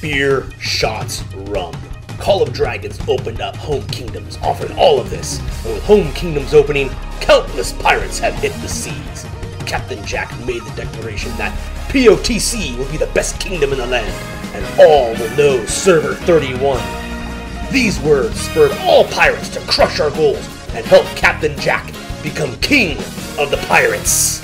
beer, shots, rum. Call of Dragons opened up Home Kingdoms, offering all of this. And with Home Kingdoms opening, countless pirates have hit the seas. Captain Jack made the declaration that POTC will be the best kingdom in the land, and all will know Server 31. These words spurred all pirates to crush our goals and help Captain Jack become king of the pirates.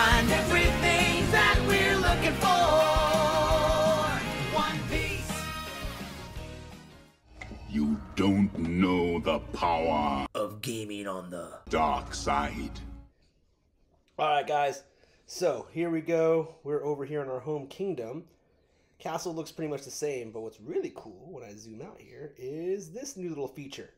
Find everything that we're looking for. One Piece. You don't know the power Of gaming on the dark side. Alright, guys. So, here we go. We're over here in our home kingdom. Castle looks pretty much the same, but what's really cool when I zoom out here is this new little feature.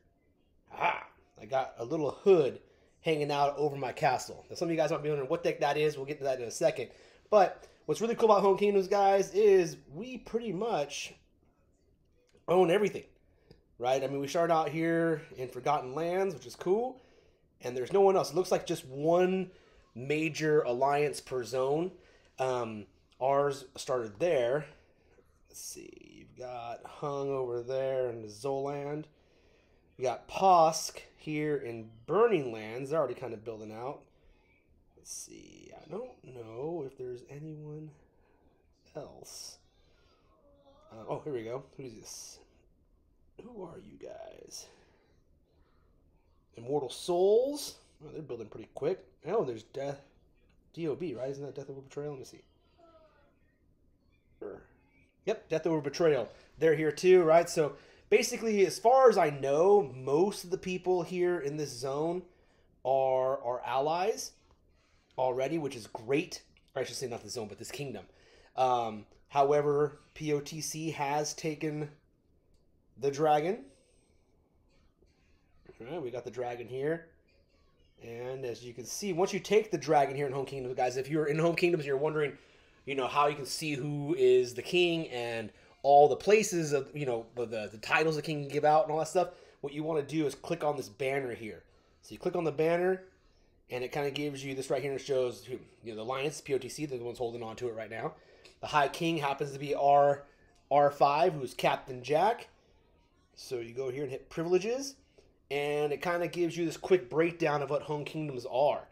Ah, I got a little hood hanging out over my castle. Now, some of you guys might be wondering what heck that is. We'll get to that in a second. But what's really cool about Home Kingdoms, guys, is we pretty much own everything, right? I mean, we started out here in Forgotten Lands, which is cool, and there's no one else. It looks like just one major alliance per zone. Um, ours started there. Let's see, you've got Hung over there in Zoland. You got Posk here in Burning Lands. They're already kind of building out. Let's see, I don't know if there's anyone else. Uh, oh, here we go. Who's this? Who are you guys? Immortal Souls. Oh, they're building pretty quick. Oh, there's Death. DOB, right? Isn't that Death Over Betrayal? Let me see. Yep, Death Over Betrayal. They're here too, right? So basically, as far as I know, most of the people here in this zone are our allies already, which is great. Or I should say not the zone, but this kingdom. Um, however, POTC has taken the dragon. All right, we got the dragon here. And as you can see, once you take the dragon here in Home Kingdoms, guys, if you're in Home Kingdoms and you're wondering, you know, how you can see who is the king and all the places of, you know, the, the, titles the king can give out and all that stuff, what you want to do is click on this banner here. So you click on the banner, and it kind of gives you this right here and it shows, you know, the Alliance, POTC, the ones holding on to it right now. The High King happens to be R, R5, who's Captain Jack. So you go here and hit privileges, and it kind of gives you this quick breakdown of what home kingdoms are.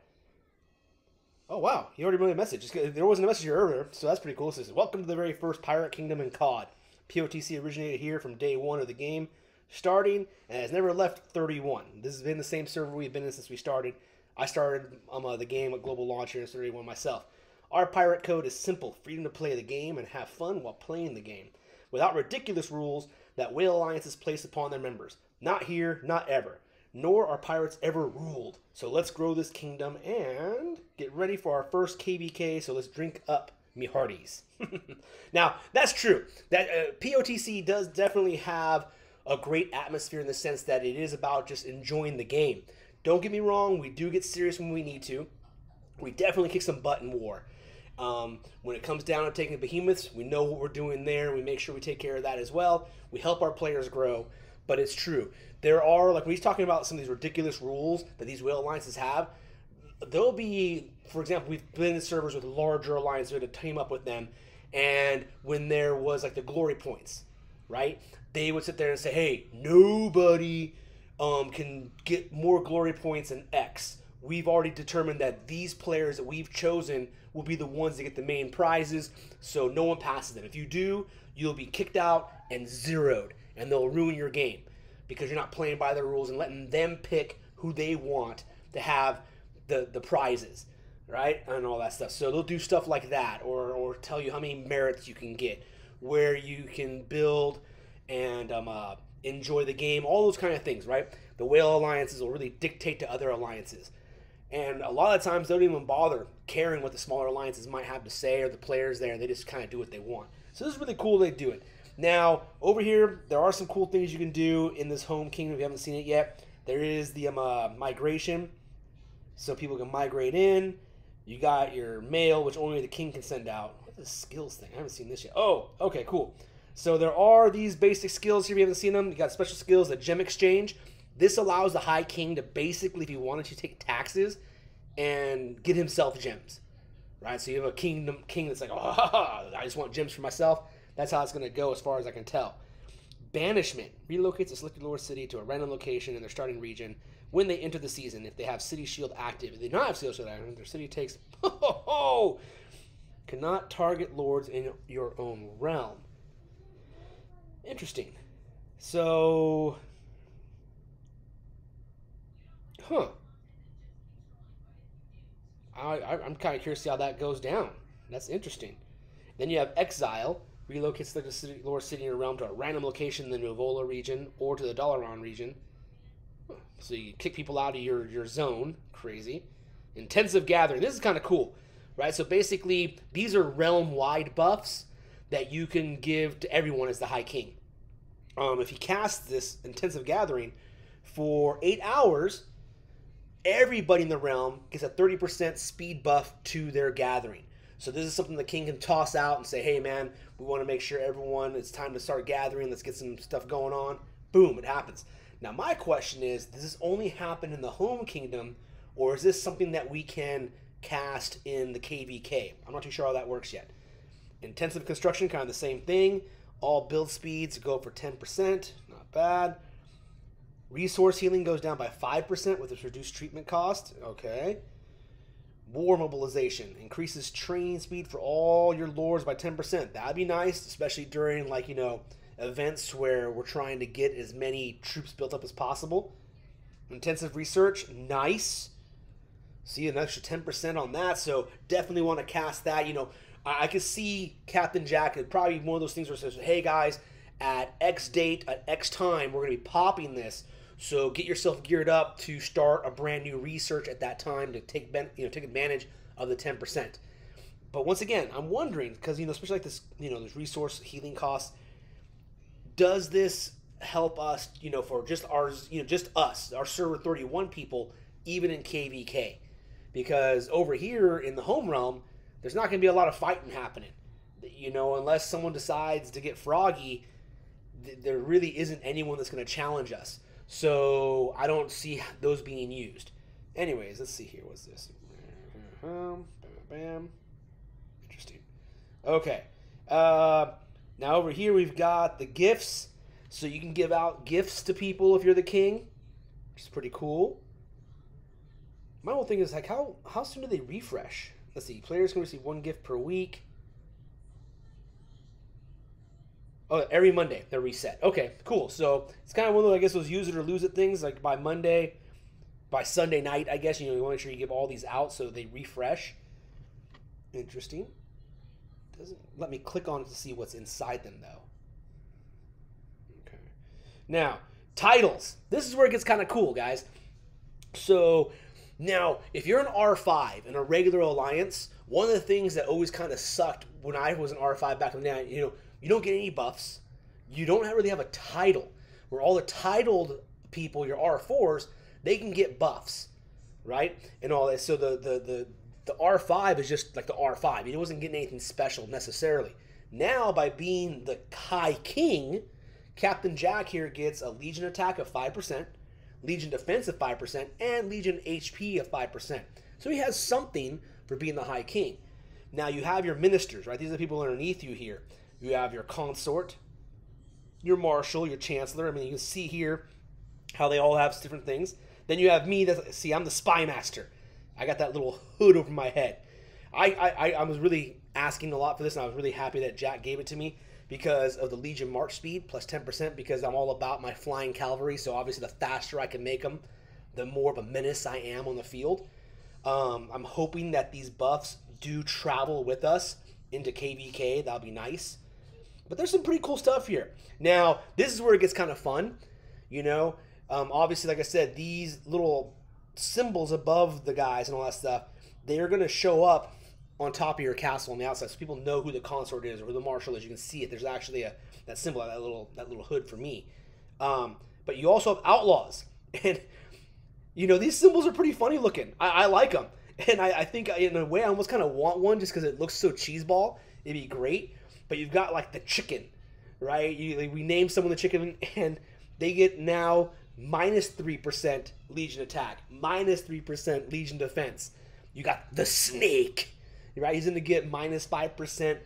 Oh wow, you already wrote a message. There wasn't a message here earlier, so that's pretty cool. It says, "Welcome to the very first pirate kingdom in COD. POTC originated here from day one of the game, starting and has never left 31. This has been the same server we've been in since we started. I started um, uh, the game at Global Launcher in 31 myself. Our pirate code is simple: freedom to play the game and have fun while playing the game, without ridiculous rules that whale alliances place upon their members. Not here, not ever. Nor are pirates ever ruled. So let's grow this kingdom and get ready for our first KVK. So let's drink up, me hearties. now that's true. That uh, POTC does definitely have a great atmosphere in the sense that it is about just enjoying the game. Don't get me wrong, we do get serious when we need to. We definitely kick some butt in war. Um, when it comes down to taking behemoths, we know what we're doing there. We make sure we take care of that as well. We help our players grow. But it's true. There are, like he's talking about some of these ridiculous rules that these whale alliances have, there'll be, for example, we've been in servers with larger alliances, to team up with them. And when there was like the glory points, right? They would sit there and say, hey, nobody um, can get more glory points than X. We've already determined that these players that we've chosen will be the ones that get the main prizes, so no one passes them. If you do, you'll be kicked out and zeroed, and they'll ruin your game because you're not playing by their rules and letting them pick who they want to have the, the prizes, right? And all that stuff. So they'll do stuff like that, or, or tell you how many merits you can get, where you can build and um, uh, enjoy the game, all those kind of things, right? The whale alliances will really dictate to other alliances. And a lot of times they don't even bother caring what the smaller alliances might have to say or the players there. They just kind of do what they want. So this is really cool they do it. Now, over here, there are some cool things you can do in this home kingdom if you haven't seen it yet. There is the um, uh, migration, so people can migrate in. You got your mail, which only the king can send out. What's the skills thing? I haven't seen this yet. Oh, okay, cool. So there are these basic skills here. You haven't seen them, you got special skills, the gem exchange. This allows the High King to basically, if he wanted to, take taxes and get himself gems. Right? So you have a kingdom king that's like, oh, I just want gems for myself. That's how it's going to go as far as I can tell. Banishment relocates a selected lord city to a random location in their starting region when they enter the season. If they have City Shield active, if they do not have City Shield active, their city takes. cannot target lords in your own realm. Interesting. So, huh? I, I I'm kind of curious to see how that goes down. That's interesting. Then you have Exile relocates the city, lord city in your realm to a random location in the Novola region or to the Dalaran region. So you kick people out of your your zone. Crazy. Intensive gathering. This is kind of cool, right? So basically, these are realm wide buffs that you can give to everyone as the High King. Um, if you cast this intensive gathering for eight hours, everybody in the realm gets a 30% speed buff to their gathering. So this is something the king can toss out and say, "Hey, man, we want to make sure everyone it's time to start gathering. Let's get some stuff going on." Boom, it happens. Now my question is, does this only happen in the home kingdom, or is this something that we can cast in the KVK? I'm not too sure how that works yet. Intensive construction, kind of the same thing. All build speeds go up for 10%, not bad. Resource healing goes down by 5% with its reduced treatment cost. Okay. War mobilization increases training speed for all your lords by 10%. That'd be nice, especially during, like, you know, events where we're trying to get as many troops built up as possible. Intensive research, nice. See an extra 10% on that, so definitely want to cast that. You know, I, I could see Captain Jack, it'd probably one of those things where it says, hey guys, at X date, at X time, we're going to be popping this. So get yourself geared up to start a brand new research at that time to take ben, you know take advantage of the ten percent. But once again, I'm wondering because you know especially like this you know this resource healing costs. Does this help us you know for just ours you know just us our server 31 people even in KVK because over here in the home realm there's not going to be a lot of fighting happening you know unless someone decides to get froggy th- there really isn't anyone that's going to challenge us so I don't see those being used. Anyways, let's see here. What's this? Bam, bam. Interesting. Okay. Uh, now over here we've got the gifts. So you can give out gifts to people if you're the king, which is pretty cool. My whole thing is like how how soon do they refresh? Let's see. Players can receive one gift per week. Oh, every Monday they're reset. Okay, cool. So it's kind of one of those, I guess those use it or lose it things. Like by Monday, by Sunday night, I guess you know you want to make sure you give all these out so they refresh. Interesting. Doesn't let me click on it to see what's inside them though. Okay. Now titles. This is where it gets kind of cool, guys. So now, if you're an R5 in a regular alliance, one of the things that always kind of sucked when I was an R5 back in the day, you know, you don't get any buffs. You don't really have a title. Where all the titled people, your R4s, they can get buffs, right? And all that. So the the the the R5 is just like the R5. It wasn't getting anything special necessarily. Now, by being the High King, Captain Jack here gets a Legion attack of 5%, Legion defense of 5%, and Legion HP of 5%. So he has something for being the High King. Now you have your ministers, right? These are the people underneath you here. You have your consort, your marshal, your chancellor. I mean, you can see here how they all have different things. Then you have me. That see, I'm the spy master. I got that little hood over my head. I, I I was really asking a lot for this, and I was really happy that Jack gave it to me because of the Legion March speed plus 10%. Because I'm all about my flying cavalry, so obviously the faster I can make them, the more of a menace I am on the field. Um, I'm hoping that these buffs do travel with us into KVK. That'll be nice. But there's some pretty cool stuff here. Now, this is where it gets kind of fun. You know, um, obviously, like I said, these little symbols above the guys and all that stuff, they are going to show up on top of your castle on the outside, so people know who the consort is or who the marshal is. You can see it. There's actually a that symbol, that little that little hood for me. Um, but you also have outlaws, and you know these symbols are pretty funny looking. I, I like them, and I, I, think in a way I almost kind of want one just because it looks so cheeseball. It'd be great but you've got like the chicken, right? You, like, we name someone the chicken, and they get now minus 3% Legion attack, minus 3% Legion defense. You got the Snake, right? He's going to get minus 5%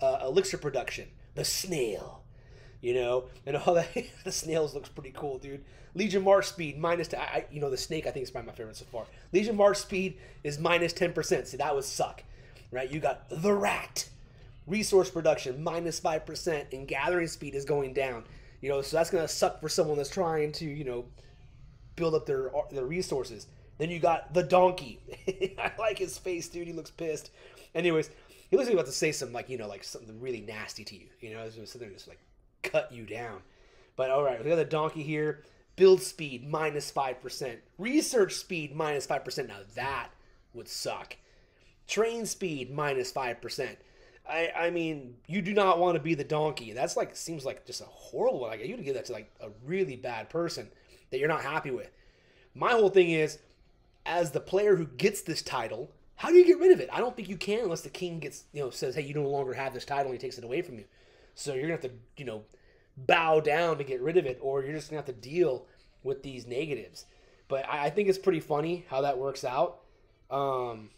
uh, elixir production. The Snail, you know, and all that. the Snails looks pretty cool, dude. Legion March Speed minus, t- I, I- you know, the Snake I think is probably my favorite so far. Legion March Speed is minus 10%. See, that would suck, right? You got the Rat resource production minus 5% and gathering speed is going down you know so that's to suck for someone that's trying to you know build up their their resources. Then you got the donkey. I like his face dude. He looks pissed. Anyways he looks like he's about to say some like you know like something really nasty to you. You know he's to sit there and just like cut you down. But all right we got the donkey here. Build speed minus 5% research speed minus 5% now that would suck. Train speed minus 5% I, I mean, you do not want to be the donkey. That's like seems like just a horrible. Like you would give that to like a really bad person that you're not happy with. My whole thing is, as the player who gets this title, how do you get rid of it? I don't think you can unless the king gets you know says, hey, you no longer have this title and he takes it away from you. So you're gonna have to you know bow down to get rid of it, or you're just gonna have to deal with these negatives. But I, I think it's pretty funny how that works out. Um,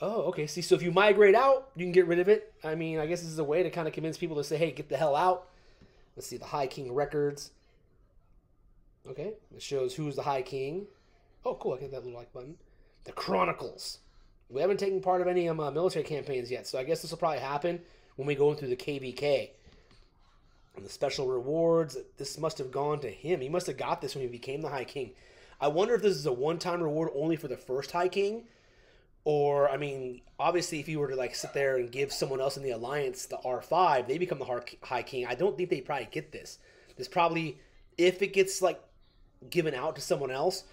Oh, okay. See, so if you migrate out, you can get rid of it. I mean, I guess this is a way to kind of convince people to say, hey, get the hell out. Let's see, the High King records. Okay, it shows who's the High King. Oh, cool. I get that little like button. The Chronicles. We haven't taken part of any um, uh, military campaigns yet, so I guess this will probably happen when we go through the KVK. And the special rewards, this must have gone to him. He must have got this when he became the High King. I wonder if this is a one time reward only for the first High King, or I mean, obviously, if you were to like sit there and give someone else in the alliance the R five, they become the High King. I don't think they probably get this. This probably, if it gets like given out to someone else,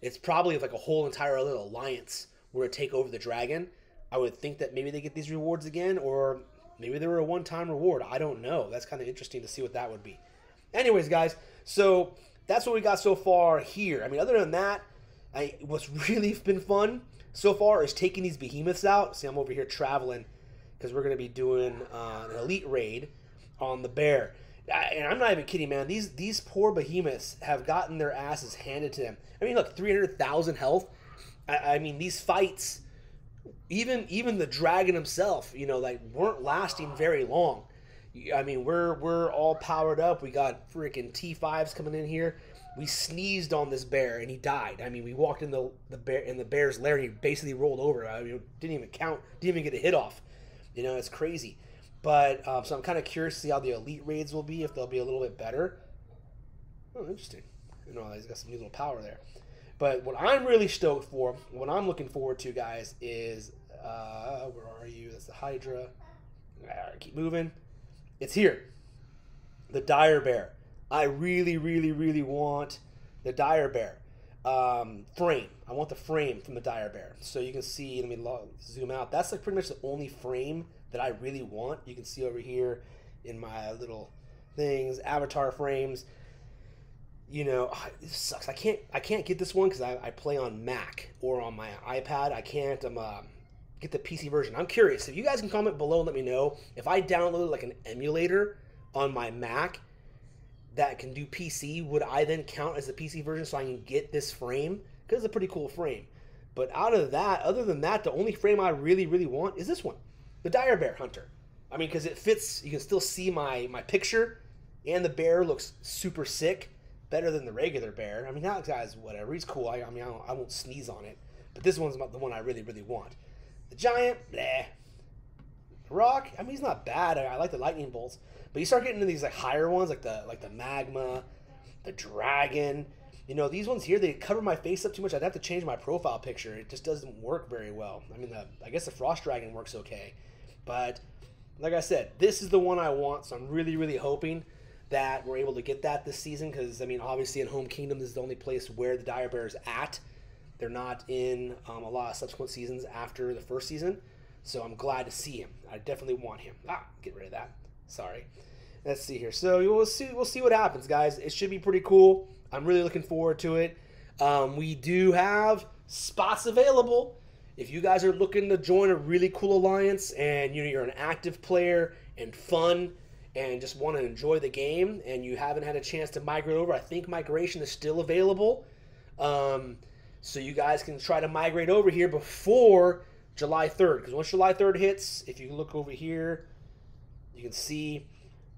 it's probably like a whole entire other alliance were to take over the dragon. I would think that maybe they get these rewards again, or maybe they were a one time reward. I don't know. That's kind of interesting to see what that would be. Anyways, guys, so that's what we got so far here. I mean, other than that, I, what's really been fun so far is taking these behemoths out. See, I'm over here traveling because we're going to be doing uh, an elite raid on the bear. And I'm not even kidding, man. These these poor behemoths have gotten their asses handed to them. I mean, look, 300,000 health. I, I mean, these fights, even even the dragon himself, you know, like weren't lasting very long. I mean, we're we're all powered up. We got freaking T5s coming in here. We sneezed on this bear and he died. I mean, we walked in the the bear in the bear's lair and he basically rolled over. I mean, didn't even count, didn't even get a hit off. You know, it's crazy. But um, so I'm kind of curious to see how the elite raids will be if they'll be a little bit better. Oh, interesting. You know, he's got some new little power there. But what I'm really stoked for, what I'm looking forward to, guys, is uh, where are you? That's the Hydra. Ah, keep moving. It's here. The Dire Bear. I really, really, really want the Dire Bear um, frame. I want the frame from the Dire Bear. So you can see. Let me zoom out. That's like pretty much the only frame that I really want. You can see over here in my little things, avatar frames you know ah, this sucks i can't i can't get this one because I, I play on mac or on my ipad i can't um, uh, get the pc version i'm curious if you guys can comment below and let me know if i downloaded like an emulator on my mac that can do pc would i then count as the pc version so i can get this frame because it's a pretty cool frame but out of that other than that the only frame i really really want is this one the dire bear hunter i mean because it fits you can still see my my picture and the bear looks super sick better than the regular bear. I mean, that guy's whatever. He's cool. I, I mean, I, I won't sneeze on it. But this one's not the one I really, really want. The giant, bleh. Rock, I mean, he's not bad. I, I like the lightning bolts. But you start getting into these like higher ones, like the like the magma, the dragon. You know, these ones here they cover my face up too much. I'd have to change my profile picture. It just doesn't work very well. I mean, the I guess the frost dragon works okay, but like I said, this is the one I want. So I'm really, really hoping that we're able to get that this season because I mean, obviously, in Home Kingdom, this is the only place where the Dire Bear is at. They're not in um, a lot of subsequent seasons after the first season, so I'm glad to see him. I definitely want him. Ah, get rid of that. Sorry. Let's see here. So we'll see. We'll see what happens, guys. It should be pretty cool. I'm really looking forward to it. Um, we do have spots available. If you guys are looking to join a really cool alliance and you know you're an active player and fun and just want to enjoy the game and you haven't had a chance to migrate over, I think migration is still available. Um, so you guys can try to migrate over here before July 3rd. Because once July 3rd hits, if you look over here, you can see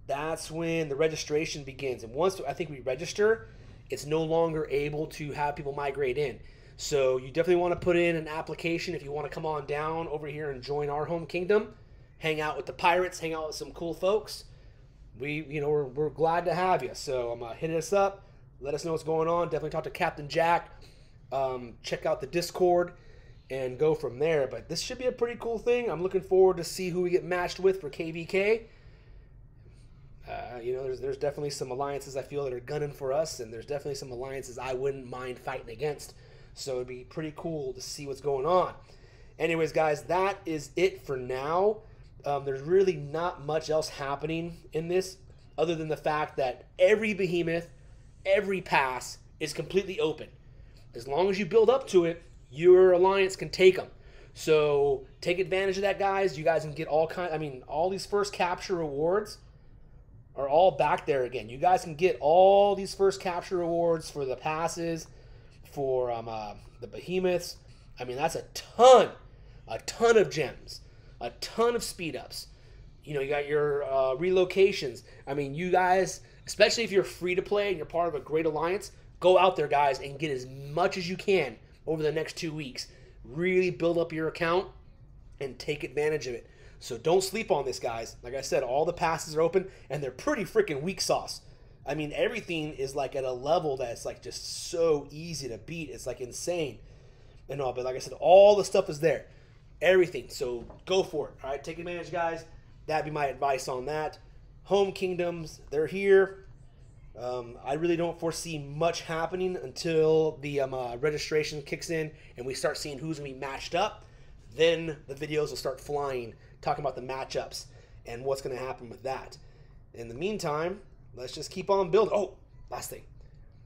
that's when the registration begins. And once I think we register, it's no longer able to have people migrate in. So you definitely want to put in an application if you want to come on down over here and join our home kingdom, hang out with the pirates, hang out with some cool folks. We, you know, we're, we're glad to have you. So I'm um, uh, hit us up. Let us know what's going on. Definitely talk to Captain Jack. Um, check out the Discord and go from there. But this should be a pretty cool thing. I'm looking forward to see who we get matched with for KVK. Uh, you know, there's there's definitely some alliances I feel that are gunning for us, and there's definitely some alliances I wouldn't mind fighting against. So it'd be pretty cool to see what's going on. Anyways, guys, that is it for now. Um, there's really not much else happening in this other than the fact that every behemoth, every pass is completely open. As long as you build up to it, your alliance can take them. So take advantage of that, guys. You guys can get all kind. I mean, all these first capture rewards are all back there again. You guys can get all these first capture rewards for the passes for um, uh, the behemoths. I mean, that's a ton, a ton of gems, a ton of speed ups. You know, you got your uh, relocations. I mean, you guys, especially if you're free to play and you're part of a great alliance, go out there, guys, and get as much as you can over the next two weeks. Really build up your account and take advantage of it. So don't sleep on this, guys. Like I said, all the passes are open and they're pretty freaking weak sauce. I mean, everything is like at a level that's like just so easy to beat. It's like insane and all. But like I said, all the stuff is there, everything. So go for it. All right, take advantage, guys. That'd be my advice on that. Home kingdoms, they're here. Um, I really don't foresee much happening until the um, uh, registration kicks in and we start seeing who's gonna be matched up. Then the videos will start flying, talking about the matchups and what's gonna happen with that. In the meantime, let's just keep on building. Oh, last thing.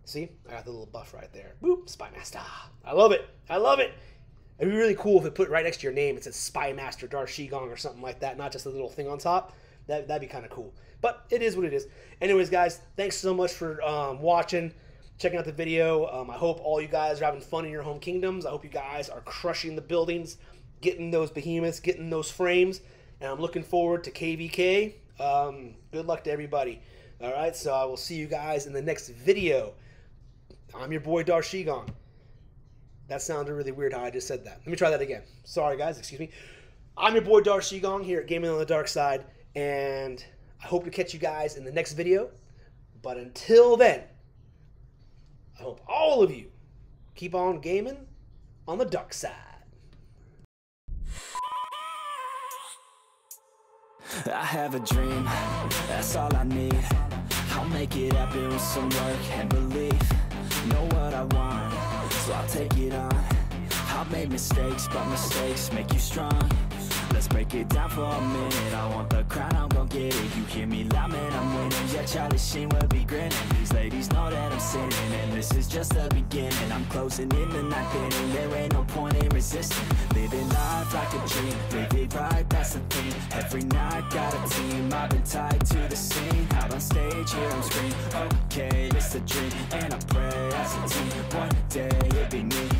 See, I got the little buff right there. Boop, Spy Master. I love it. I love it. It'd be really cool if it put right next to your name. It says Spy Master Darth Shigong or something like that, not just a little thing on top. That, that'd be kind of cool. But it is what it is. Anyways, guys, thanks so much for um, watching, checking out the video. Um, I hope all you guys are having fun in your home kingdoms. I hope you guys are crushing the buildings, getting those behemoths, getting those frames. And I'm looking forward to KVK. Um, good luck to everybody. All right, so I will see you guys in the next video. I'm your boy Darth Shigong. That sounded really weird how I just said that. Let me try that again. Sorry, guys, excuse me. I'm your boy Darth Shigong here at Gaming on the Dark Side, and I hope to catch you guys in the next video. But until then, I hope all of you keep on gaming on the dark side. I have a dream, that's all I need I'll make it happen with some work and belief Know what I want, so I'll take it on I've made mistakes, but mistakes make you strong Let's break it down for a minute. I want the crown, I'm gon' get it. You hear me loud, man, I'm winning. Yeah, Charlie Sheen will be grinning. These ladies know that I'm sinning And this is just the beginning. I'm closing in the ninth inning There ain't no point in resisting. Living life like a dream Live it right, that's the thing. Every night, got a team I've been tied to the scene. Out on stage, here on screen Okay, it's a dream. And I pray as a team One day, it be me